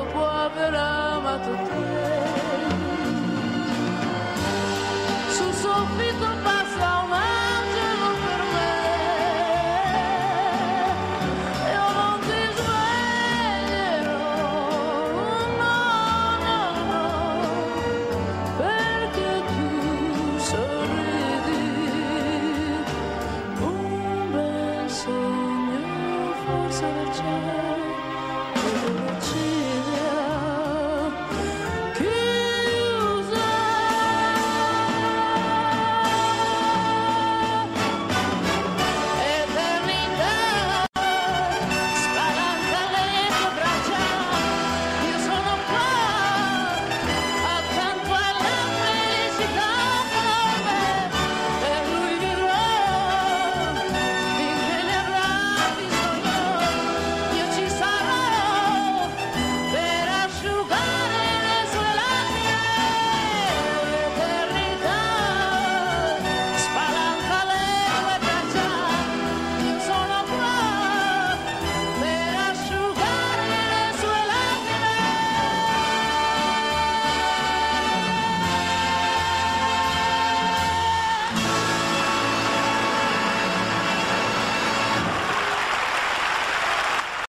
quanto può aver amato te. Sul soffitto passa un angelo per me. Io non ti sveglierò, no, no, no, perché tu sorridi. Un bel sogno forse c'è.